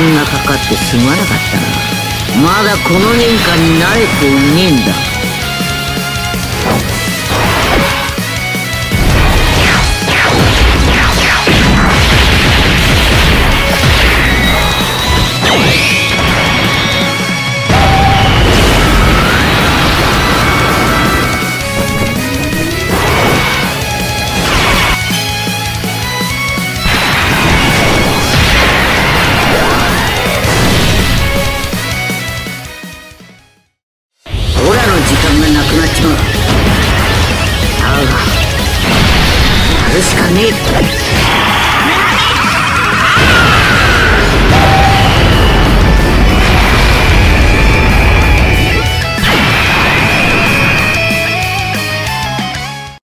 間がかかってすまなかったな。まだこの年間に慣れていねえんだ。そうああ。やるしかねえ。